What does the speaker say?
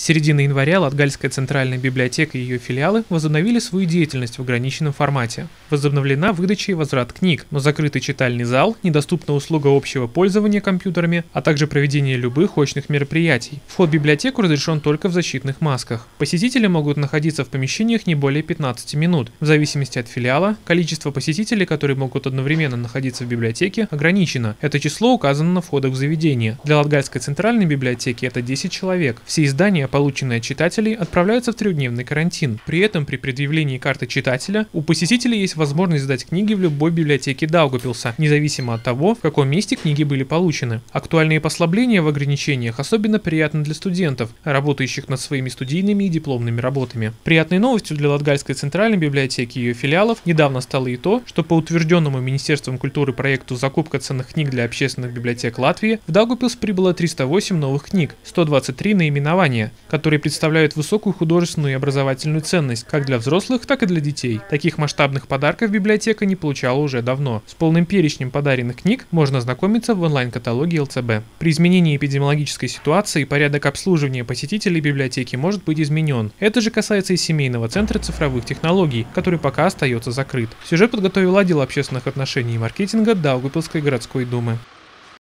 С середины января Латгальская центральная библиотека и ее филиалы возобновили свою деятельность в ограниченном формате. Возобновлена выдача и возврат книг, но закрытый читальный зал, недоступна услуга общего пользования компьютерами, а также проведение любых очных мероприятий. Вход в библиотеку разрешен только в защитных масках. Посетители могут находиться в помещениях не более 15 минут. В зависимости от филиала, количество посетителей, которые могут одновременно находиться в библиотеке, ограничено. Это число указано на входах в заведение. Для Латгальской центральной библиотеки это 10 человек. Все издания, полученные от читателей, отправляются в трехдневный карантин. При этом при предъявлении карты читателя у посетителей есть возможность сдать книги в любой библиотеке Даугапилса, независимо от того, в каком месте книги были получены. Актуальные послабления в ограничениях особенно приятны для студентов, работающих над своими студийными и дипломными работами. Приятной новостью для Латгальской центральной библиотеки и ее филиалов недавно стало и то, что по утвержденному Министерством культуры проекту «Закупка ценных книг для общественных библиотек Латвии» в Даугапилс прибыло 308 новых книг, 123 наименования, которые представляют высокую художественную и образовательную ценность как для взрослых, так и для детей. Таких масштабных подарков библиотека не получала уже давно. С полным перечнем подаренных книг можно ознакомиться в онлайн-каталоге ЛЦБ. При изменении эпидемиологической ситуации порядок обслуживания посетителей библиотеки может быть изменен. Это же касается и семейного центра цифровых технологий, который пока остается закрыт. Сюжет подготовил отдел общественных отношений и маркетинга Даугапилской городской думы.